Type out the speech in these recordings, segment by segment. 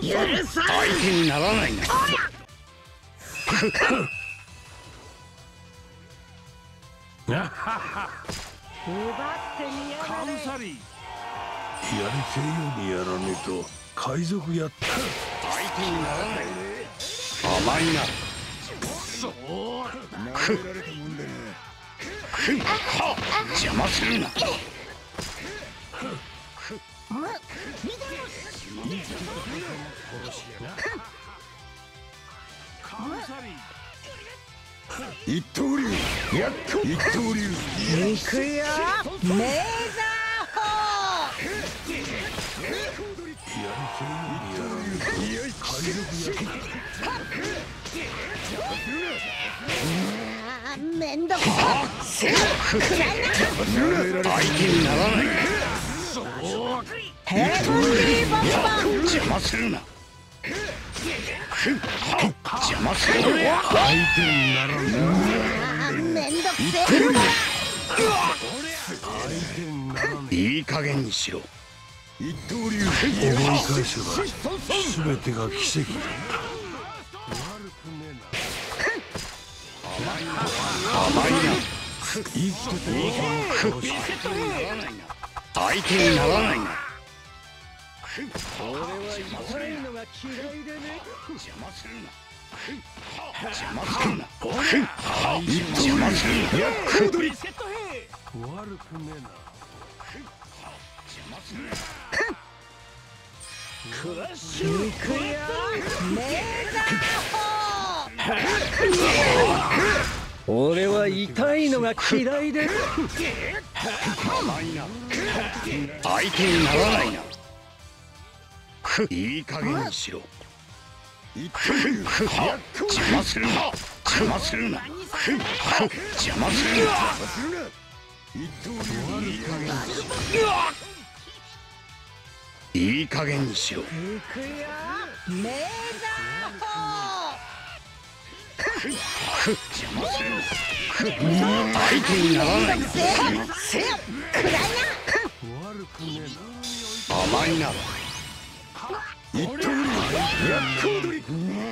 許さ相手にならないな奪ってみやがれカウサリやりてえようにやらねえと。海賊やった相手にならない。甘いな。ふっ。ふっ。はっ。邪魔するな一刀流やっと一刀流行くよメザーホやりてえようにやらねえと海賊やっ。たーめんどくさ相手にならないヘブンリーバンバン邪魔するなふっ邪魔するな相手にならんめんどくせえ。いい加減にしろ一刀流思い返せば全てが奇跡だ甘いな生きてていいかも殺し相手にならないな俺は譲れるのが。嫌いでね邪魔するな邪魔するな邪魔するなやっくどり悪くねえな邪魔するなクラッシュ行くよメーダー俺は痛いのが嫌いで相手にならないな。いい加減にしろ。邪魔するな邪魔するな。邪魔するな。いい加減にしろ。いい加減にしろ行くよメザふ邪魔するな。悪くねえな。甘いな一刀流やっと踊りな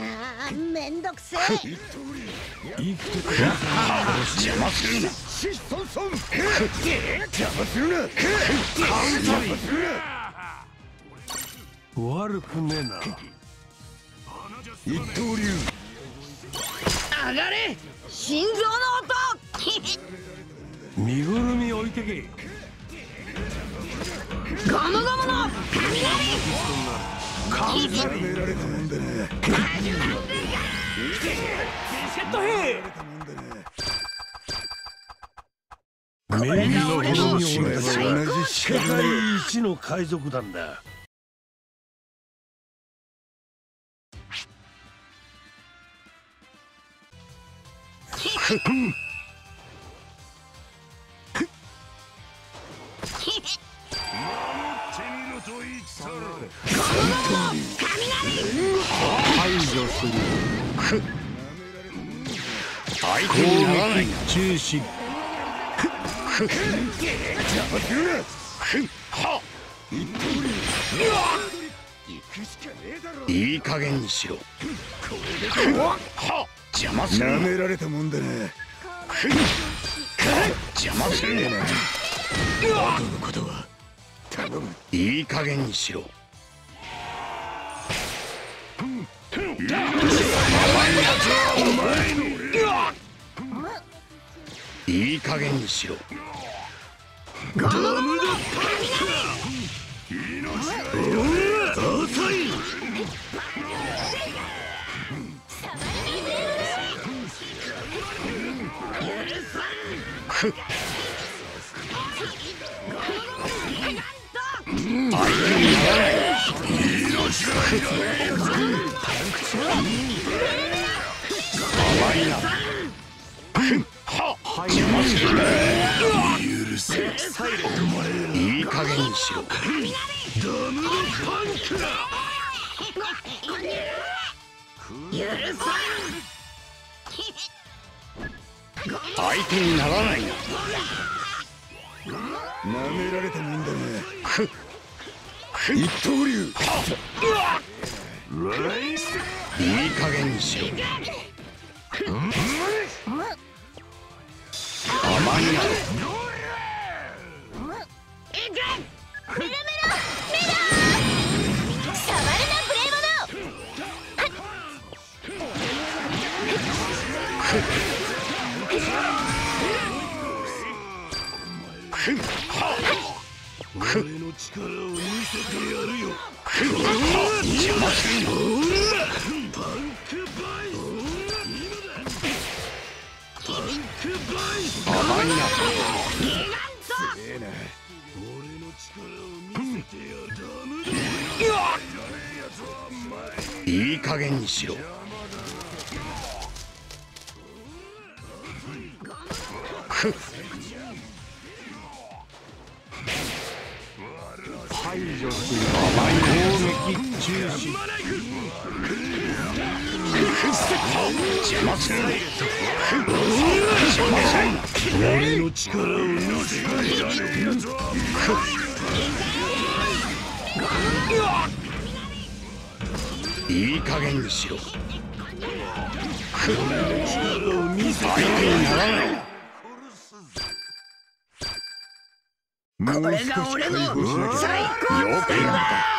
あーめんどくせえ生きてて邪魔するなシソンソン邪魔するな邪魔するな悪くねえな一刀流。上がれ心臓の身ぐるみ置いてけ。音ゴムゴムのやめられたもんだなメインのほどに俺俺たちと同じは世仕方だ界一の海賊団だ いい加減にしろ。邪魔するな。なめられたもんだな邪魔するな。後のことは頼むいい加減にしろ。いい加減にしろ相手にならない甘いなは邪魔するな許せいい加減にしろ相手にならないな。なめられたもんだな一刀流。いい加減にしろ俺の力を見せてやるよ邪魔するなパンクバイスパンクバイス甘いい加減にしろ。邪魔するなふっ邪魔するな俺の力を見せてやるよいい加減にしろふっ力を見せて相手にならないこれが俺の最高